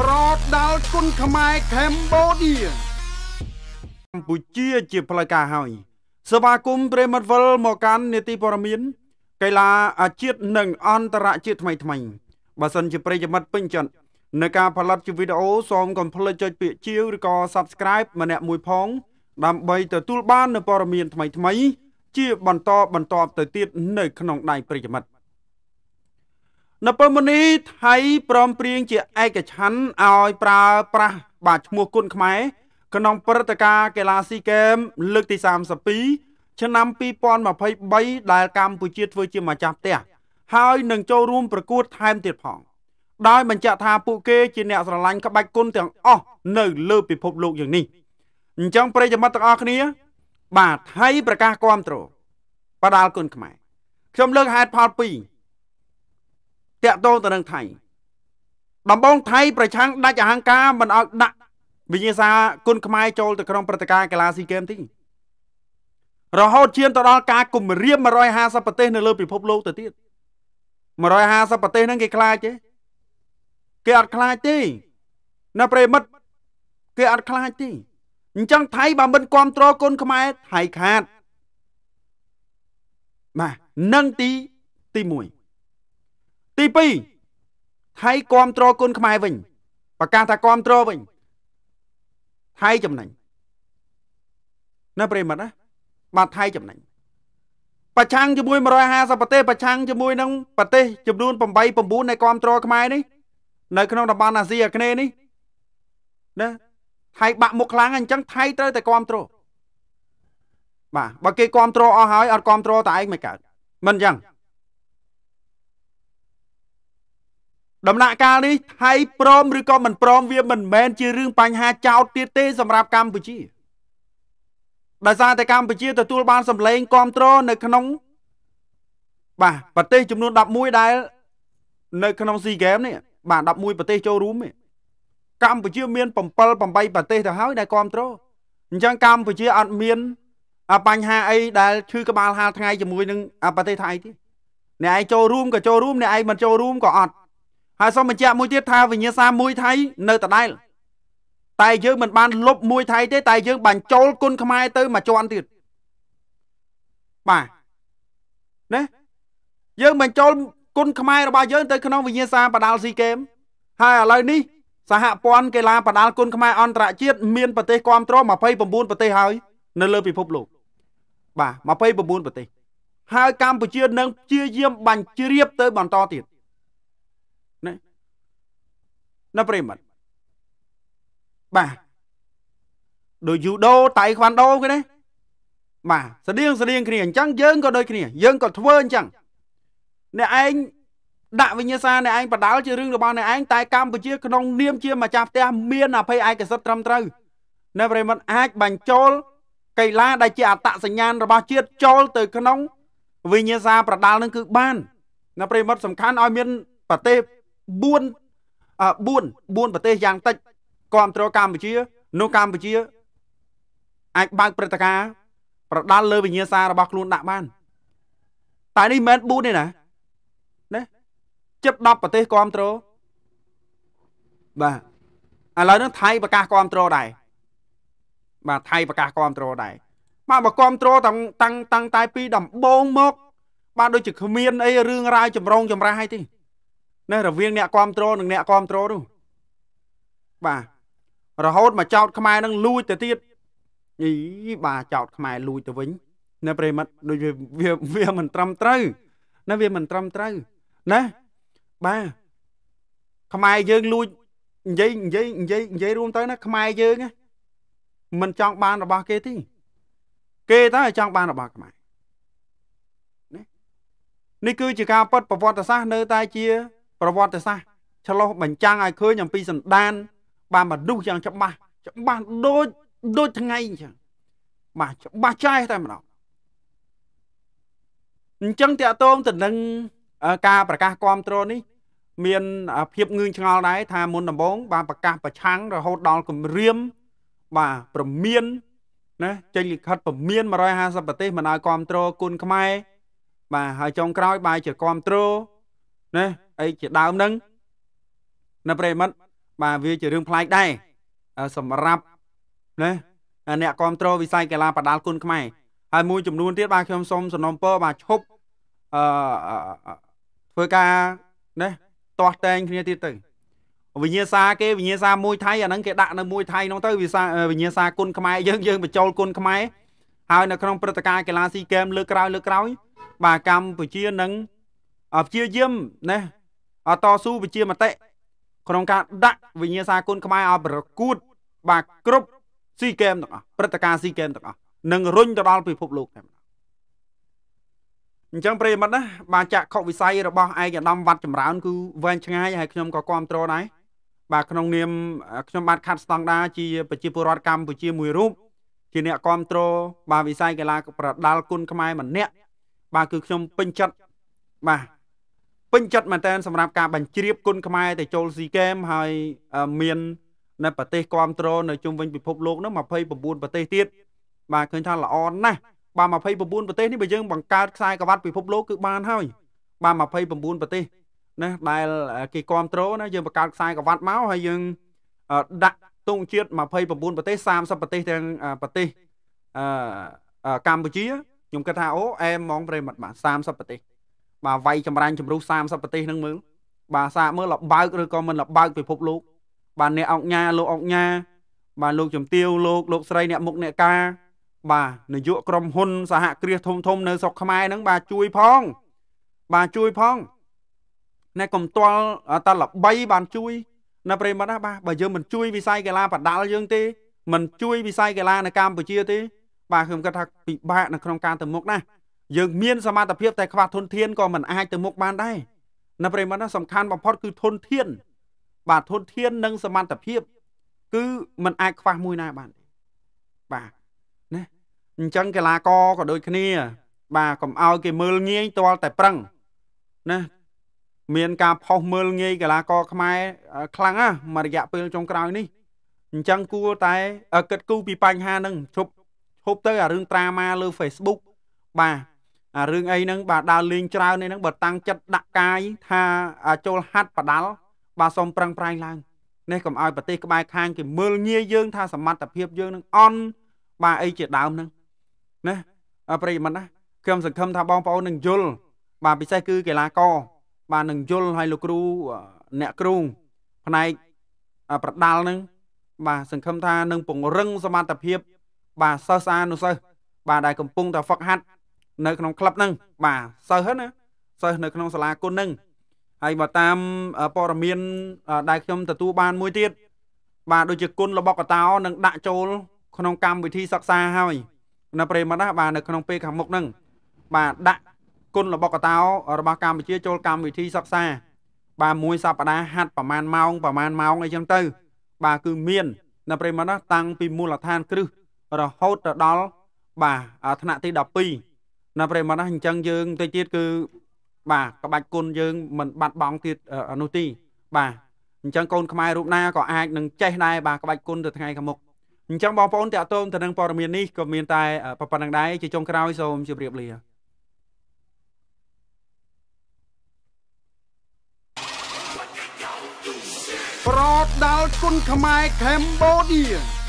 ប្រដាល់គុណខ្មែរកម្ពុជាកម្ពុជាជាផ្លូវការហើយសមាគមប្រិមត្តវិលមកកាន់នេតិព័រមានកីឡាអាជាតិនិងអន្តរជាតិថ្មីថ្មីបើសិនជាប្រិយមិត្តពេញចិត្តនៅការផលិតជាវីដេអូសូមកុំភ្លេចចុចពាក្យជាវឬក៏ Subscribe ម្នាក់មួយផង ដើម្បីទទួលបាននូវព័ត៌មានថ្មីថ្មីជាបន្តបន្តទៅទៀតនៅក្នុងដៃប្រិយមិត្ត នៅពេលមុននេះថៃព្រមព្រៀងជាឯកច្ឆន្ទឲ្យប្រើប្រាស់បាទឈ្មោះគុណខ្មែរក្នុងព្រឹត្តិការណ៍កីឡាស៊ីហ្គេមលើកទី32ឆ្នាំ2023ដែលកម្ពុជាធ្វើជាម្ចាស់ផ្ទះហើយនឹងចូលរួមប្រកួតថែមទៀតផងដោយបញ្ជាក់ថាពួកគេជាអ្នកស្រឡាញ់ក្បាច់គុណទាំងអស់នៅលើពិភពលោកយ៉ាងនេះអញ្ចឹងប្រិយមិត្តទាំងអស់គ្នា បាទថៃប្រកាសគាំទ្របដាលគុណខ្មែរខ្ញុំលើកហេតុផល2 តាក់ទងទៅនឹងថៃដំបងថៃប្រឆាំងដាច់អហង្ការមិនឲ្យដាក់វិញ្ញាសាគុណខ្មែរចូលទៅក្នុងព្រឹត្តិការណ៍កីឡាស៊ីហ្គេមទីរហូតឈានទៅដល់ការគម្រាម150ប្រទេសនៅលើពិភពលោកទៅទៀត150ប្រទេសហ្នឹងគេខ្លាចទេគេអត់ខ្លាចទេនៅប្រិមិត្តគេអត់ខ្លាចទេអញ្ចឹងថៃបើមិនគ្រប់គ្រងគុណខ្មែរថៃខាតបាទនឹងទីទី1 ទី2ថៃគ្រប់គ្រងគុណខ្មែរវិញប្រកាសថាគ្រប់គ្រងវិញថៃចំណេញនៅប្រិមត្តណាបាទថៃចំណេញប្រឆាំងជាមួយ150ប្រទេសប្រឆាំងជាមួយនឹងប្រទេសចំនួន8 9នៃគ្រប់គ្រងខ្មែរនេះនៅក្នុងតំបន់អាស៊ីអាគ្នេយ៍នេះណាថៃបាក់មុខខ្លាំងអញ្ចឹងថៃត្រូវតែគ្រប់គ្រងបាទបើគេគ្រប់គ្រងអស់ហើយអត់គ្រប់គ្រងតែឯងមិនកើតមិនអញ្ចឹង ដំណាក់កាលនេះថៃព្រមឬក៏មិនព្រមវាមិនមែនជារឿងបញ្ហាចោតទៀតទេសម្រាប់កម្ពុជាដោយសារតែកម្ពុជាទទួលបានសម្លេងគ្រប់គ្រងនៅក្នុងបាទប្រទេសចំនួន11ដែលនៅក្នុង SEA Games នេះបាទ11ប្រទេសចូលរួមនេះកម្ពុជាមាន7 8ប្រទេសទៅហើយដែលគ្រប់គ្រងអញ្ចឹងកម្ពុជាអត់មានបញ្ហាអីដែលឈឺក្បាលហាលថ្ងៃជាមួយនឹងប្រទេសថៃទេអ្នកឯងចូលរួមក៏ចូលរួមអ្នកឯងមិនចូលរួមក៏អត់ ហើយសូមបញ្ជាក់មួយទៀតថាវិញ្ញាសាមួយថៃនៅដដែលតែយើងមិនបានលុបមួយថៃទេតែយើងបញ្ចូលគុណខ្មែរទៅមួយជាន់ទៀតបាទណាយើងបញ្ចូលគុណខ្មែររបស់យើងទៅក្នុងវិញ្ញាសាបដាល់ស៊ីហ្គេមហើយឥឡូវនេះសហព័ន្ធកីឡាបដាល់គុណខ្មែរអន្តរជាតិមានប្រទេសគ្រប់គ្រង29ប្រទេសហើយនៅលើពិភពលោកបាទ29ប្រទេសហើយកម្ពុជានឹងព្យាយាមបាញ់ជ្រាបទៅបន្តទៀត ណាណាប្រិមត្តបាទដូចយូដូតៃខ្វាន់ដូគេណាបាទស្តៀងស្តៀងគ្នាអញ្ចឹងយើងក៏ដូចគ្នាយើងក៏ធ្វើអញ្ចឹងអ្នកឯងដាក់វិញ្ញាសាអ្នកឯងបដាល់ជារឿងរបស់អ្នកឯងតែកម្ពុជាក្នុងនាមជាម្ចាស់ផ្ទះមានអភ័យឯកសិទ្ធិត្រឹមត្រូវនៅប្រិមត្តអាចបញ្ចូលកីឡាដែលជាអត្តសញ្ញាណរបស់ជាតិចូលទៅក្នុងវិញ្ញាសាប្រដាល់នឹងគឺបាននៅប្រិមត្តសំខាន់ឲ្យមានប្រទេស 4 4 4ប្រទេសយ៉ាងតិចគ្រប់គ្រងកម្ពុជានោះកម្ពុជាអាចបើកព្រឹត្តិការណ៍ប្រដាល់លើវិញ្ញាសារបស់ខ្លួនដាក់បានតែនេះមិនមែន4ទេណាណាជិត10ប្រទេសគ្រប់គ្រងបាទឥឡូវហ្នឹងថៃប្រកាសគ្រប់គ្រងដែរបាទថៃប្រកាសគ្រប់គ្រងដែរបាទបើគ្រប់គ្រងតាំងតាំងតាំងតែពីដំបូងមក បាទដូចជាគ្មានអីរឿងរ៉ាវចម្រងចម្រាស់អីទេ ណារវាងអ្នកគ្រប់គ្រងនិងអ្នកគ្រប់គ្រងនោះបាទរហូតមកចោតខ្មែរនឹងលួចទៅទៀតអីបាទចោតខ្មែរលួចទៅវិញនៅប្រិមិត្តដូចវាវាមិនត្រឹមត្រូវណាវាមិនត្រឹមត្រូវណាបាទខ្មែរយើងលួចនិយាយនិយាយនិយាយនិយាយរួមទៅណាខ្មែរយើងមិនចង់បានរបស់គេទេគេតើចង់បានរបស់ខ្មែរនេះនេះគឺជាការប៉ັດប្រវត្តិសាស្ត្រនៅតែជា ប្រវត្តិសាស្ត្រឆ្លោះបញ្ចាំងឲ្យឃើញអំពីសន្តាន បានមនុស្សយ៉ាងច្បាស់ច្បាស់ដូចដូចថ្ងៃអញ្ចឹងបាទច្បាស់ចាស់តែម្ដងអញ្ចឹងតកតងទៅនឹងការប្រកាសគ្រប់គ្រងនេះ មានភាពងឿងឆ្ងល់ដែរថាមុនដំបូងបានប្រកាសប្រឆាំងរហូតដល់គម្រាមបាទប្រមានណាចេញលិខិតប្រមាន150ប្រទេសមិនឲ្យគ្រប់គ្រងគុណខ្មែរបាទហើយចុងក្រោយបែរជាគ្រប់គ្រងណា អីជាដើមហ្នឹងនៅប្រិមិត្តបាទវាជារឿងប្លែកដែរសម្រាប់ណាអ្នកគ្រប់គ្រងវិស័យកីឡាបដាល់គុណខ្មែរហើយមួយចំនួនទៀតបាទខ្ញុំសូមសំណូមពរបាទឈប់អឺធ្វើការណាទាស់តែងគ្នាទៀតទៅវិញ្ញាសាគេវិញ្ញាសាមួយថៃអាហ្នឹងគេដាក់នៅមួយថៃនោះទៅវិសាវិញ្ញាសាគុណខ្មែរយើងយើងបញ្ចូលគុណខ្មែរហើយនៅក្នុងព្រឹត្តិការណ៍កីឡាស៊ីហ្គេមលើកក្រោយលើកក្រោយបាទកម្ពុជានឹងព្យាយាមណា តស៊ូវិជាមតិក្នុងការដាក់វិញ្ញាសាគុណខ្មែរឲ្យប្រកួត បាទគ្រប់ស៊ីហ្គេមទាំងអស់ព្រឹត្តិការណ៍ស៊ីហ្គេមទាំងអស់នឹងរុញទៅដល់ពិភពលោកតែម្ដងអញ្ចឹងប្រិយមិត្តណាបាទចាក់ខុវិស័យរបស់ឯកឧត្តមវត្តចម្រើនគឺវែងឆ្ងាយហើយខ្ញុំក៏គ្រប់គ្រងដែរបាទក្នុងនាមខ្ញុំបាទខាត់ស្តង់ដាជាប្រជាពលរដ្ឋកម្ពុជាមួយរូបជាអ្នកគ្រប់គ្រងបាទវិស័យកីឡាប្រដាល់គុណខ្មែរម្នាក់បាទគឺខ្ញុំពេញចិត្តបាទ ពេញចិត្តមែនតើសម្រាប់ការបញ្ជ្រាបគុណខ្មែរទៅចូលស៊ីហ្គេមហើយមាននៅប្រទេសគ្រប់គ្រងនៅជុំវិញពិភពលោកនោះ29ប្រទេសទៀតបាទឃើញថាល្អណាស់បាទ29ប្រទេសនេះបើយើងបង្កើតខ្សែក្រវ៉ាត់ពិភពលោកគឺបានហើយបាទ29ប្រទេសណាដែលគេគ្រប់គ្រងណាយើងបង្កើតខ្សែក្រវ៉ាត់មកហើយយើងដាក់ទង់ជាតិ29ប្រទេស30ប្រទេសទាំងប្រទេសអឺកម្ពុជាខ្ញុំគិតថាអូអែមហ្មងប្រិមិត្តបាទ30ប្រទេស បាទវាយចម្រាញ់ចម្រុះ30ប្រទេសហ្នឹងមើលបាទសាកមើលលបើកឬក៏មិនលបើកពិភពលោក បាទអ្នកអង្គញាលោកអង្គញាបាទលោកជំទាវលោកលោកស្រីអ្នកមុខអ្នកការបាទនាយកក្រុមហ៊ុន សហគ្រាសធំធំនៅស្រុកខ្មែរហ្នឹងបាទជួយផង បាទជួយផងណែកុំទាល់តែល្បីបានជួយនៅប្រិមត្តណាបាទបើយើងមិនជួយវិស័យកីឡាបដាល់យើងទេមិនជួយវិស័យកីឡានៅកម្ពុជាទេ បាទខ្ញុំគិតថាពិបាកនៅក្នុងការទៅមុខណា យើងមានសមត្ថភាពតែខ្វះធនធានក៏មិនអាចទៅមុខបានដែរនៅប្រិមត្តណាសំខាន់បំផុតគឺធនធាន បាទធនធាននិងសមត្ថភាព គឺมันអាចខ្វះមួយណាបានទេបាទណាអញ្ចឹងកីឡាករក៏ដូចគ្នា បាទកុំឲ្យគេមើលងាយទាល់តែប្រឹងណាមានការផុសមើលងាយកីឡាករខ្មែរខ្លាំងណាស់មួយរយៈពេលចុងក្រោយនេះអញ្ចឹងគួរតែគិតគូរពីបញ្ហាហ្នឹងឈប់ឈប់ទៅអារឿងត្រាម៉ាលើ Facebook បាទ អារឿងអីហ្នឹងបាទដើរលេងច្រើននេះហ្នឹងបើតាំងចិត្តដាក់កាយថាចូលហាត់បដាល់បាទសូមប្រឹងប្រែងឡើងនេះកុំឲ្យប្រទេសក្បែរខាងគេមើលងាយយើង ថាសមត្ថភាពយើងនឹងអន់បាទអីជាដើមហ្នឹងណាប្រិយមិត្តណាខ្ញុំសង្ឃឹមថាបងប្អូននឹងយល់បាទពិសេសគឺកីឡាករបាទនឹងយល់ឲ្យលោកគ្រូអ្នកគ្រូផ្នែកប្រដាល់ហ្នឹងបាទសង្ឃឹមថានឹងពង្រឹងសមត្ថភាព បាទសិស្សអានុសិស្សបាទដែលកំពុងតែហ្វឹកហាត់ នៅក្នុងក្លឹបហ្នឹងបាទសិស្សណាសិស្សនៅក្នុងសាលាគុណហ្នឹងហើយបើតាមព័ត៌មានដែលខ្ញុំទទួលបានមួយទៀតបាទដូចជាគុណរបស់កតោនឹងដាក់ចូលក្នុងកម្មវិធីសិក្សាហើយនៅប្រិមត្តណាបាទនៅក្នុងពេលខាងមុខហ្នឹងបាទដាក់គុណរបស់កតោរបស់កម្ពុជាចូលកម្មវិធីសិក្សា បាទមួយសប្តាហ៍ហាត់ប្រហែលម៉ោងប្រហែលម៉ោងអីចឹងទៅ បាទគឺមាននៅប្រិមត្តណាតាំងពីមូលដ្ឋានគ្រឹះរហូតទៅដល់បាទថ្នាក់ទី12 នៅប្រិមត្តណាអញ្ចឹងយើងទៅទៀតគឺបាទក្បាច់គុណយើងមិនបាត់បង់ទៀតនោះទីបាទអញ្ចឹងកូនខ្មែររូបណាក៏អាចនឹងចេះដែរបាទក្បាច់គុណទៅថ្ងៃខាងមុខអញ្ចឹងបងប្អូនតាក់ទងទៅនឹងព័ត៌មាននេះក៏មានតែប៉ុណ្្នឹងដែរជាចុងក្រោយសូមជម្រាបលាប្រដាល់គុណខ្មែរកម្ពុជា